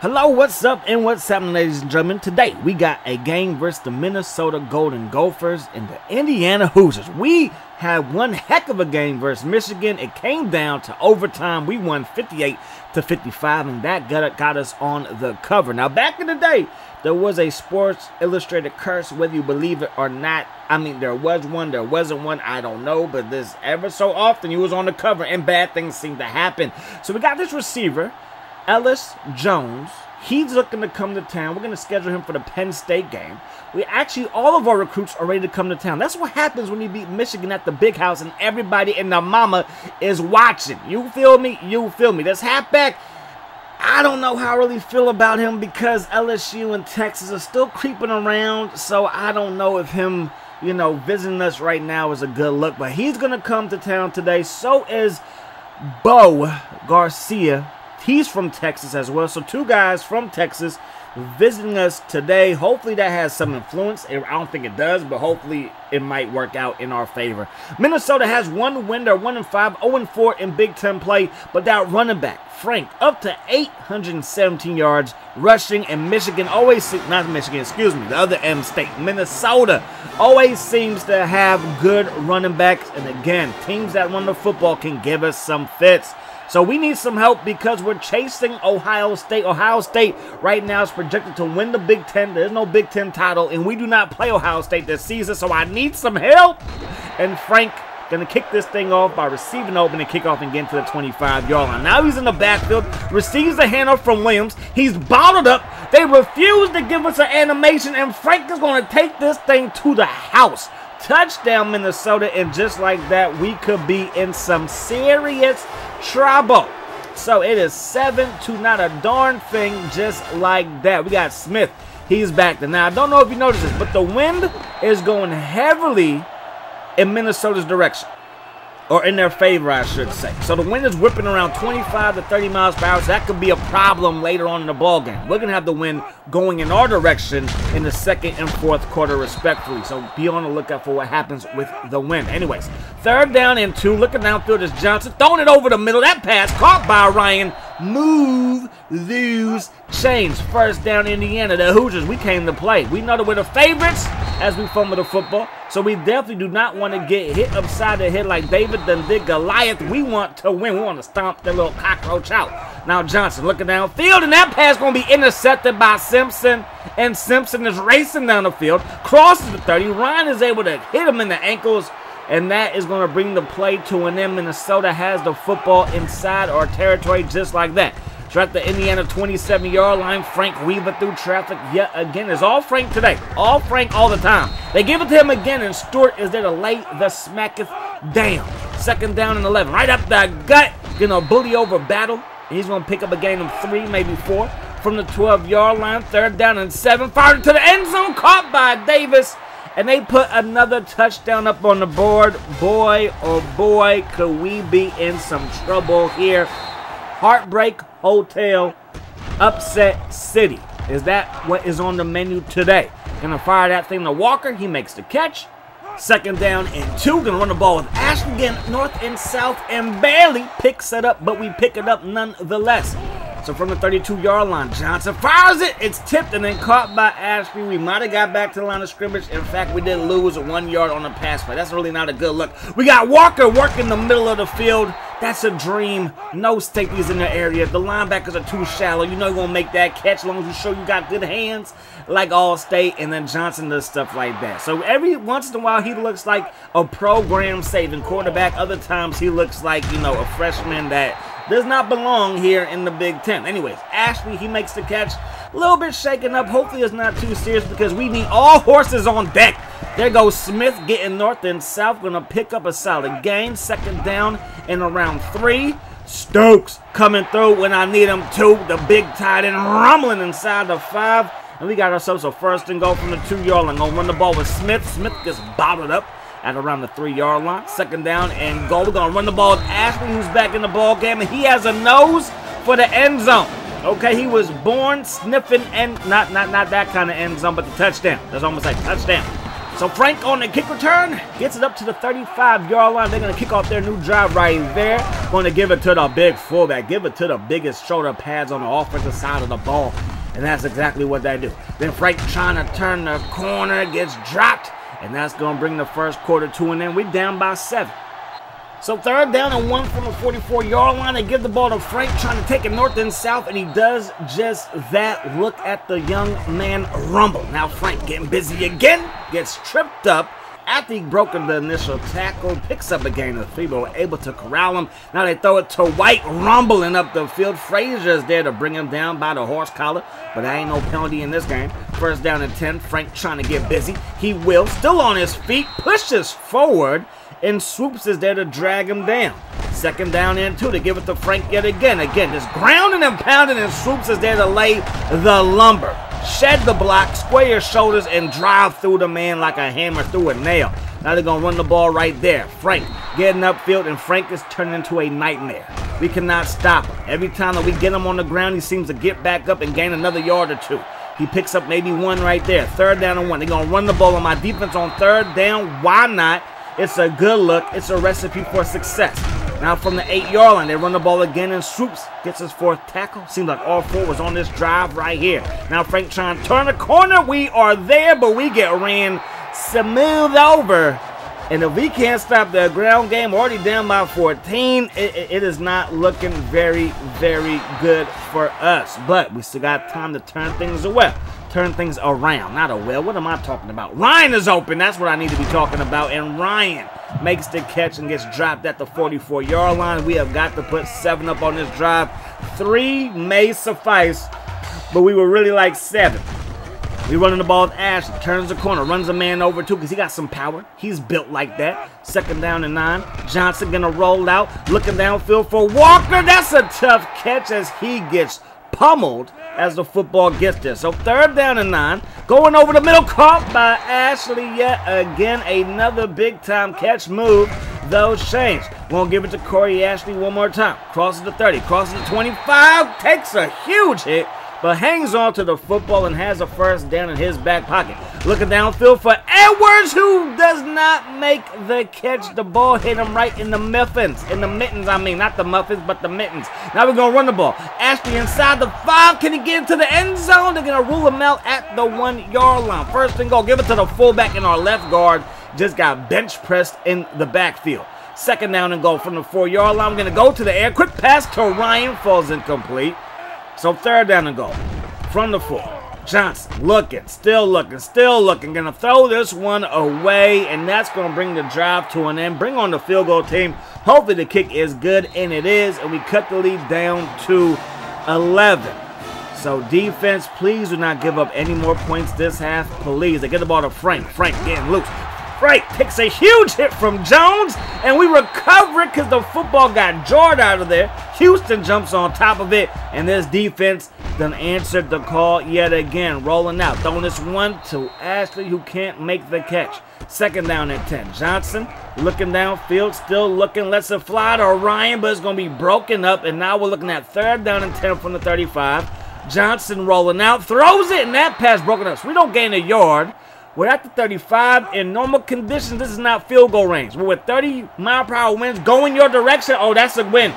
Hello, what's up, and what's happening, ladies and gentlemen? Today, we got a game versus the Minnesota Golden Gophers and the Indiana Hoosiers. We had one heck of a game versus Michigan. It came down to overtime. We won 58 to 55, and that got, got us on the cover. Now, back in the day, there was a Sports Illustrated curse, whether you believe it or not. I mean, there was one, there wasn't one, I don't know, but this ever so often you was on the cover and bad things seem to happen. So we got this receiver Ellis Jones. He's looking to come to town. We're going to schedule him for the Penn State game. We actually, all of our recruits are ready to come to town. That's what happens when you beat Michigan at the big house and everybody and the mama is watching. You feel me? You feel me? This halfback, I don't know how I really feel about him because LSU and Texas are still creeping around. So I don't know if him, you know, visiting us right now is a good look. But he's going to come to town today. So is Bo Garcia He's from Texas as well. So two guys from Texas visiting us today. Hopefully that has some influence. I don't think it does, but hopefully it might work out in our favor. Minnesota has one win. They're 1 and 5, 0 and 4 in Big Ten play, but that running back, Frank, up to 817 yards rushing, and Michigan always, not Michigan, excuse me, the other M state, Minnesota, always seems to have good running backs. And again, teams that run the football can give us some fits. So we need some help because we're chasing Ohio State. Ohio State right now is projected to win the Big Ten. There's no Big Ten title, and we do not play Ohio State this season, so I need some help. And Frank to kick this thing off by receiving open and kickoff and getting to the 25-yard line. Now he's in the backfield, receives the handoff from Williams. He's bottled up. They refuse to give us an animation, and Frank is to take this thing to the house. Touchdown, Minnesota, and just like that, we could be in some serious trouble. So it is seven to not a darn thing just like that. We got Smith. He's back. Now, I don't know if you noticed this, but the wind is going heavily in Minnesota's direction or in their favor, I should say. So the wind is whipping around 25 to 30 miles per hour. So that could be a problem later on in the ball game. We're gonna have the wind going in our direction in the second and fourth quarter, respectfully. So be on the lookout for what happens with the wind. Anyways, third down and two. Looking downfield is Johnson throwing it over the middle. That pass caught by Ryan. Move those chains. First down, Indiana. The Hoosiers. We came to play. We know that we're the favorites as we fumble the football. So we definitely do not want to get hit upside the head like David done did Goliath. We want to win. We want to stomp that little cockroach out. Now Johnson looking downfield, and that pass going to be intercepted by Simpson. And Simpson is racing down the field, crosses the 30. Ryan is able to hit him in the ankles. And that is going to bring the play to an end. Minnesota has the football inside our territory just like that. At the Indiana 27-yard line, Frank Weaver through traffic yet again. It's all Frank today. All Frank all the time. They give it to him again, and Stewart is there to lay the smacketh down. Second down and 11. Right up the gut. You know, bully over battle. And He's going to pick up a gain of three, maybe four. From the 12-yard line, third down and seven. Fired to the end zone, caught by Davis. And they put another touchdown up on the board. Boy, oh boy, could we be in some trouble here. Heartbreak Hotel, Upset City. Is that what is on the menu today? Gonna fire that thing to Walker. He makes the catch. Second down and two. Gonna run the ball with Ashton again, north and south, and barely picks it up, but we pick it up nonetheless. So from the 32-yard line, Johnson fires it. It's tipped and then caught by Ashby. We might have got back to the line of scrimmage. In fact, we did lose one yard on the pass play. That's really not a good look. We got Walker working the middle of the field. That's a dream. No safeties in the area. The linebackers are too shallow. You know you're going to make that catch as long as you show you got good hands like Allstate. And then Johnson does stuff like that. So every once in a while, he looks like a program-saving quarterback. Other times, he looks like, you know, a freshman that does not belong here in the Big Ten. Anyways, Ashley, he makes the catch. A little bit shaken up. Hopefully it's not too serious because we need all horses on deck. There goes Smith getting north and south. Going to pick up a solid gain. Second down and around three. Stokes coming through when I need him to. The big tight end rumbling inside the five. And we got ourselves a first and goal from the two-yard line. Gonna run the ball with Smith. Smith gets bottled up at around the three-yard line. Second down and goal. We're going to run the ball with Ashley, who's back in the ball game, and he has a nose for the end zone. Okay, he was born sniffing and not not not that kind of end zone, but the touchdown. That's almost like touchdown. So Frank on the kick return gets it up to the 35-yard line. They're to kick off their new drive right there. Going to give it to the big fullback. Give it to the biggest shoulder pads on the offensive side of the ball. And that's exactly what they do. Then Frank trying to turn the corner, gets dropped. And that's going to bring the first quarter to an end. We're down by seven. So third down and one from the 44-yard line. They give the ball to Frank, trying to take it north and south, and he does just that. Look at the young man rumble. Now Frank getting busy again, gets tripped up. After he broke the initial tackle, picks up a gain of three, but were able to corral him. Now they throw it to White, rumbling up the field. Frazier is there to bring him down by the horse collar, but there ain't no penalty in this game. First down and 10, Frank trying to get busy. He will, still on his feet, pushes forward, and Swoops is there to drag him down. Second down and two to give it to Frank yet again. Again, just grounding and pounding, and Swoops is there to lay the lumber. Shed the block, square your shoulders, and drive through the man like a hammer through a nail. Now they're going to run the ball right there. Frank getting upfield, and Frank is turning into a nightmare. We cannot stop him. Every time that we get him on the ground, he seems to get back up and gain another yard or two. He picks up maybe one right there. Third down and one. They're going to run the ball on my defense on third down. Why not? It's a good look. It's a recipe for success. Now from the eight-yard line, they run the ball again, and Swoops gets his fourth tackle. Seems like all four was on this drive right here. Now Frank trying to turn the corner. We are there, but we get ran smooth over. And if we can't stop the ground game, already down by 14, it, it is not looking very, very good for us. But we still got time to turn things away turn things around. Not a well. What am I talking about? Ryan is open. That's what I need to be talking about. And Ryan makes the catch and gets dropped at the 44-yard line. We have got to put seven up on this drive. Three may suffice, but we were really like seven. We running the ball with Ash, turns the corner, runs a man over too because he got some power. He's built like that. Second down and nine. Johnson gonna roll out, looking downfield for Walker. That's a tough catch as he gets pummeled as the football gets there. So third down and nine. Going over the middle, caught by Ashley yet again. Another big-time catch move. Those chains. Won't give it to Corey Ashley one more time. Crosses the 30, crosses the 25, takes a huge hit but hangs on to the football and has a first down in his back pocket. Looking downfield for Edwards, who does not make the catch. The ball hit him right in the mittens. In the mittens, I mean. Not the muffins, but the mittens. Now we're going to run the ball. Ashley inside the five. Can he get into the end zone? They're going to rule him out at the one-yard line. First and goal. Give it to the fullback in our left guard. Just got bench pressed in the backfield. Second down and goal from the four-yard line. I'm going to go to the air. Quick pass to Ryan. Falls incomplete. So third down and goal. From the four. Johnson looking, still looking, still looking. Gonna throw this one away, and that's gonna bring the drive to an end. Bring on the field goal team. Hopefully the kick is good, and it is, and we cut the lead down to 11. So defense, please do not give up any more points this half, please. They get the ball to Frank. Frank getting loose. Frank takes a huge hit from Jones, and we recover it because the football got jarred out of there. Houston jumps on top of it, and this defense then answered the call yet again. Rolling out, throwing this one to Ashley, who can't make the catch. Second down at 10. Johnson looking downfield, still looking, lets it fly to Ryan, but it's going to be broken up, and now we're looking at third down and 10 from the 35. Johnson rolling out, throws it, and that pass broken up. So we don't gain a yard. We're at the 35. In normal conditions, this is not field goal range. But with 30 mile per hour winds going your direction, oh, that's a win.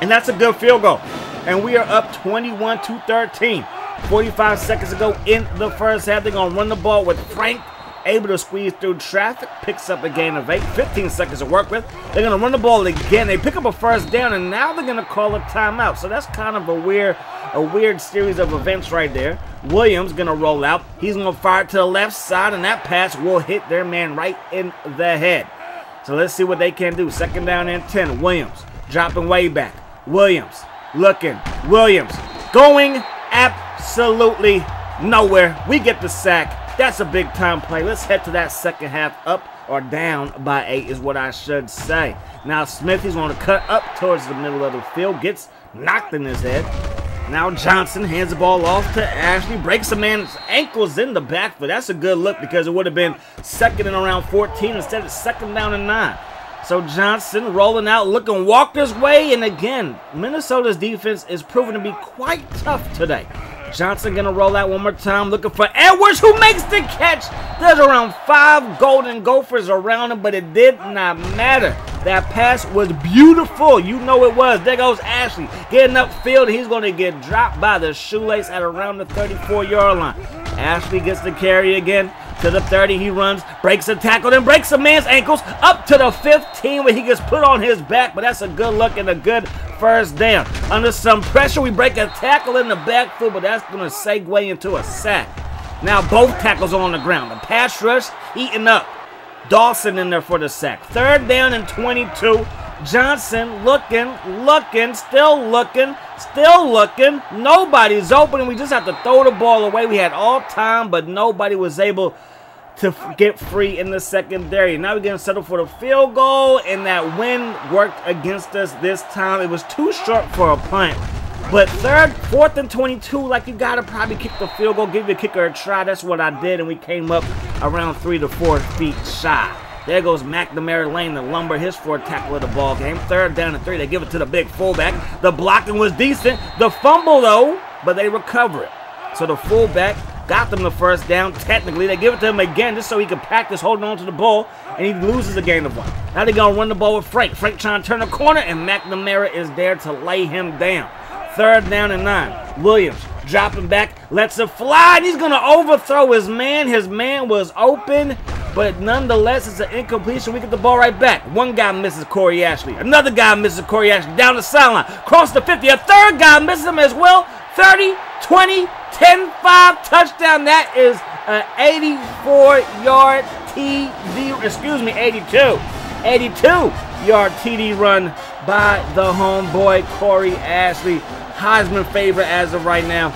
And that's a good field goal. And we are up 21 to 13. 45 seconds ago in the first half, they're going to run the ball with Frank able to squeeze through traffic, picks up a gain of 8, 15 seconds to work with. They're going to run the ball again. They pick up a first down, and now they're going to call a timeout. So that's kind of a weird, a weird series of events right there. Williams going to roll out. He's going to fire to the left side, and that pass will hit their man right in the head. So let's see what they can do. Second down and 10. Williams dropping way back. Williams looking. Williams going absolutely nowhere. We get the sack. That's a big time play. Let's head to that second half up or down by eight is what I should say. Now Smith, he's going to cut up towards the middle of the field. Gets knocked in his head. Now Johnson hands the ball off to Ashley, breaks a man's ankles in the backfield. That's a good look because it would have been second and around 14 instead of second down and nine. So Johnson rolling out, looking Walker's way, and again, Minnesota's defense is proven to be quite tough today. Johnson gonna roll out one more time, looking for Edwards, who makes the catch. There's around five Golden Gophers around him, but it did not matter. That pass was beautiful. You know it was. There goes Ashley getting upfield. He's going to get dropped by the shoelace at around the 34 yard line. Ashley gets the carry again to the 30. He runs, breaks a tackle, then breaks a man's ankles up to the 15 where he gets put on his back. But that's a good look and a good first down. Under some pressure, we break a tackle in the backfield, but that's going to segue into a sack. Now both tackles are on the ground. The pass rush eating up. Dawson in there for the sack. Third down and 22. Johnson looking, looking, still looking, still looking. Nobody's open. and We just have to throw the ball away. We had all time, but nobody was able to get free in the secondary. Now we're getting settled for the field goal, and that wind worked against us this time. It was too short for a punt. But third, fourth and 22, like you gotta probably kick the field goal, give the kicker a try. That's what I did, and we came up around three to four feet shy. There goes McNamara Lane, the lumber, his fourth tackle of the ball game. Third down and three, they give it to the big fullback. The blocking was decent. The fumble though, but they recover it. So the fullback got them the first down. Technically, they give it to him again just so he can practice holding on to the ball, and he loses a gain of one. Now they're gonna run the ball with Frank. Frank trying to turn the corner, and McNamara is there to lay him down. Third down and nine. Williams dropping back, lets it fly, and he's going to overthrow his man. His man was open, but nonetheless, it's an incompletion. We get the ball right back. One guy misses Corey Ashley. Another guy misses Corey Ashley down the sideline. Cross the 50. A third guy misses him as well. 30, 20, 10, 5 touchdown. That is an 84 yard TD, excuse me, 82. 82 yard TD run by the homeboy Corey Ashley. Heisman favorite as of right now.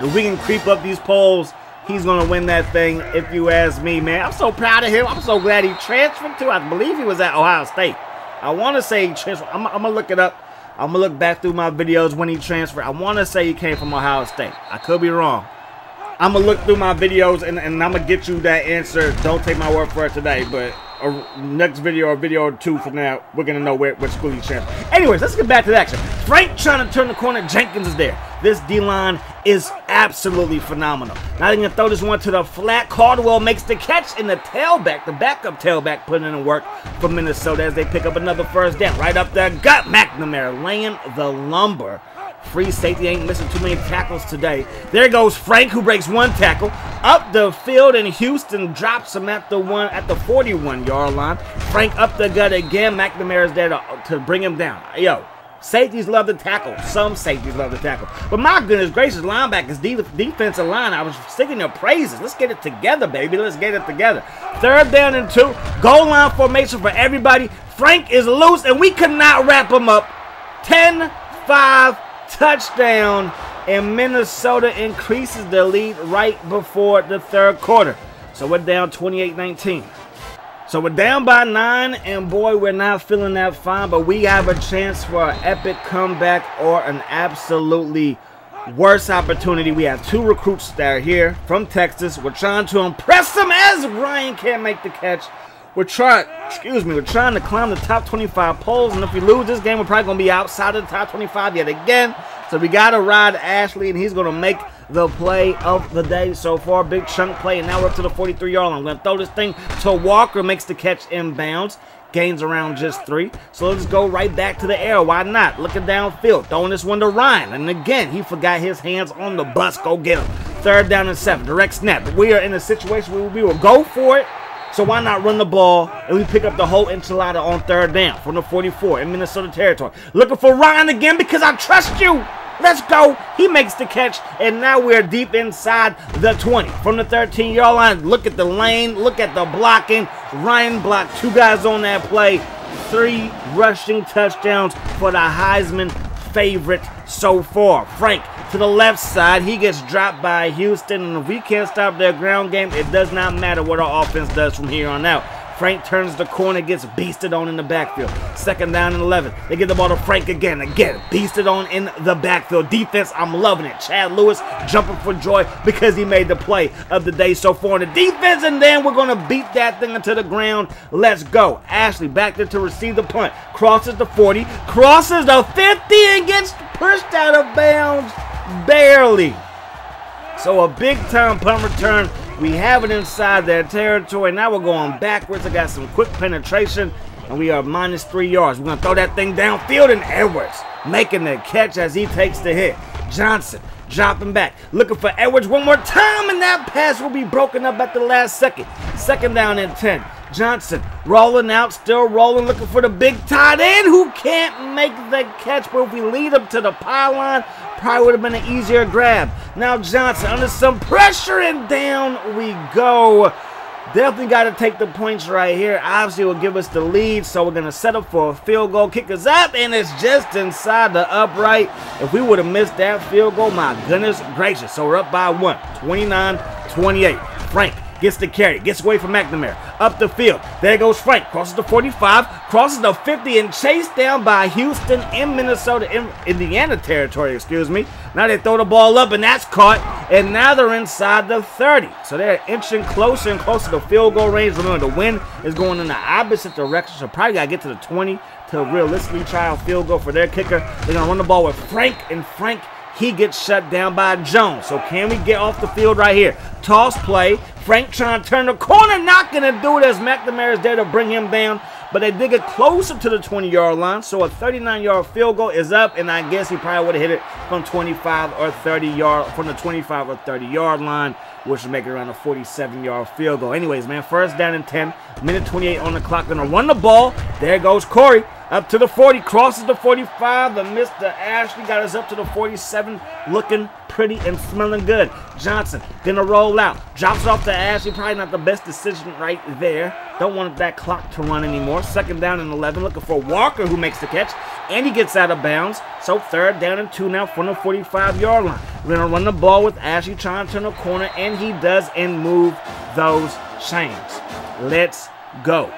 If we can creep up these polls, he's going to win that thing, if you ask me, man. I'm so proud of him. I'm so glad he transferred to. I believe he was at Ohio State. I want to say he transferred. I'm, I'm going to look it up. I'm going to look back through my videos when he transferred. I want to say he came from Ohio State. I could be wrong. I'm going to look through my videos and, and I'm going to get you that answer. Don't take my word for it today, but a next video or video or two from now, we're gonna know where what school he's transferred. Anyways, let's get back to the action. Frank trying to turn the corner. Jenkins is there. This D line is absolutely phenomenal. They're gonna throw this one to the flat. Caldwell makes the catch in the tailback, the backup tailback, putting in the work for Minnesota as they pick up another first down. Right up there, gut McNamara laying the lumber Free safety ain't missing too many tackles today. There goes Frank, who breaks one tackle. Up the field, and Houston drops him at the one at the 41-yard line. Frank up the gut again. McNamara's there to, to bring him down. Yo, Safeties love to tackle. Some safeties love to tackle. But my goodness gracious, linebackers, defensive line, I was singing their praises. Let's get it together, baby. Let's get it together. Third down and two. Goal line formation for everybody. Frank is loose, and we could not wrap him up. 10 5 touchdown, and Minnesota increases the lead right before the third quarter. So we're down 28 19. So we're down by nine, and boy, we're not feeling that fine, but we have a chance for an epic comeback or an absolutely worse opportunity. We have two recruits that are here from Texas. We're trying to impress them as Ryan can't make the catch. We're trying, excuse me, we're trying to climb the top 25 polls, and if we lose this game, we're probably going to be outside of the top 25 yet again. So we got to ride Ashley, and he's going to make the play of the day so far. Big chunk play, and now we're up to the 43-yard line. I'm going to throw this thing to Walker, makes the catch inbounds gains around just three. So let's go right back to the air. Why not? Looking downfield, throwing this one to Ryan. And again, he forgot his hands on the bus. Go get him. Third down and seven. Direct snap. We are in a situation where we will go for it so why not run the ball and we pick up the whole enchilada on third down from the 44 in Minnesota territory. Looking for Ryan again because I trust you. Let's go. He makes the catch, and now we're deep inside the 20. From the 13-yard line, look at the lane. Look at the blocking. Ryan blocked two guys on that play. Three rushing touchdowns for the Heisman favorite so far. Frank to the left side. He gets dropped by Houston. And if we can't stop their ground game, it does not matter what our offense does from here on out. Frank turns the corner, gets beasted on in the backfield. Second down and 11. They get the ball to Frank again. Again, beasted on in the backfield. Defense, I'm loving it. Chad Lewis jumping for joy because he made the play of the day so far in the defense. And then we're going to beat that thing into the ground. Let's go. Ashley back there to receive the punt. Crosses the 40. Crosses the 50 and gets pushed out of bounds. Barely. So a big time punt return. We have it inside their territory. Now we're going backwards. I got some quick penetration, and we are minus three yards. We're going to throw that thing downfield, and Edwards making the catch as he takes the hit. Johnson dropping back, looking for Edwards one more time, and that pass will be broken up at the last second. Second down and 10. Johnson rolling out, still rolling, looking for the big tight end who can't make the catch. But we lead him to the pylon, probably would have been an easier grab. Now Johnson under some pressure, and down we go. Definitely got to take the points right here. Obviously, will give us the lead, so we're going to set up for a field goal. Kick us up, and it's just inside the upright. If we would have missed that field goal, my goodness gracious. So we're up by one, 29-28. Frank gets the carry, gets away from McNamara, up the field. There goes Frank, crosses the 45, crosses the 50, and chased down by Houston in Minnesota, in Indiana territory, excuse me. Now they throw the ball up, and that's caught, and now they're inside the 30. So they're inching closer and closer to field goal range. Remember, the wind is going in the opposite direction, so probably got to get to the 20 to realistically try a field goal for their kicker. They're going to run the ball with Frank, and Frank he gets shut down by Jones. So can we get off the field right here? Toss play. Frank trying to turn the corner. Not going to do it as McNamara is there to bring him down. But they did get closer to the 20-yard line. So a 39-yard field goal is up. And I guess he probably would have hit it from 25 or 30 yard from the 25 or 30-yard line, which would make it around a 47-yard field goal. Anyways, man, first down and 10. Minute 28 on the clock. To run the ball. There goes Corey. Up to the 40, crosses the 45, The Mr. Ashley got us up to the 47, looking pretty and smelling good. Johnson gonna roll out, drops off to Ashley, probably not the best decision right there. Don't want that clock to run anymore. Second down and 11, looking for Walker who makes the catch, and he gets out of bounds. So third down and two now from the 45-yard line. We're gonna run the ball with Ashley trying to turn the corner, and he does and move those chains. Let's go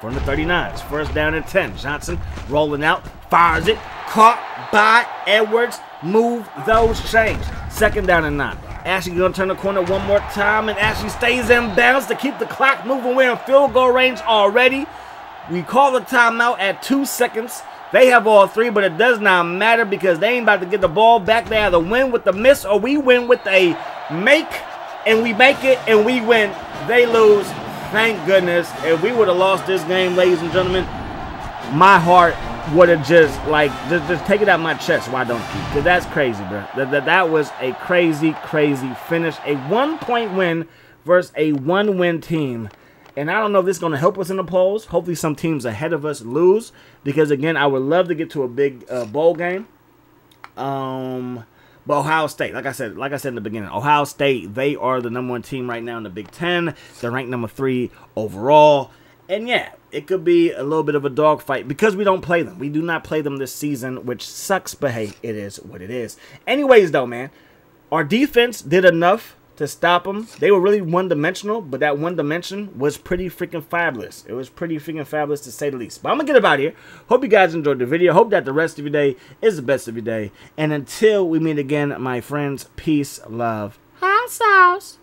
from the 39s. First down and 10. Johnson rolling out, fires it, caught by Edwards. Move those chains. Second down and 9. Ashley gonna turn the corner one more time, and Ashley stays in bounds to keep the clock moving. We're in field goal range already. We call the timeout at two seconds. They have all three, but it does not matter because they ain't about to get the ball back. They either win with the miss or we win with a make, and we make it and we win. They lose thank goodness. If we would have lost this game, ladies and gentlemen, my heart would have just like just, just take it out my chest. Why don't you? Because that's crazy, bro. That, that that was a crazy, crazy finish. A one point win versus a one win team. And I don't know if this is going to help us in the polls. Hopefully, some teams ahead of us lose because again, I would love to get to a big uh, bowl game. Um, but Ohio State, like I said, like I said in the beginning, Ohio State, they are the number one team right now in the Big Ten. They're ranked number three overall. And yeah, it could be a little bit of a dogfight because we don't play them. We do not play them this season, which sucks, but hey, it is what it is. Anyways, though, man, our defense did enough to stop them. They were really one-dimensional, but that one dimension was pretty freaking fabulous. It was pretty freaking fabulous to say the least. But I'm to get about here. Hope you guys enjoyed the video. Hope that the rest of your day is the best of your day. And until we meet again, my friends, peace, love, hot sauce.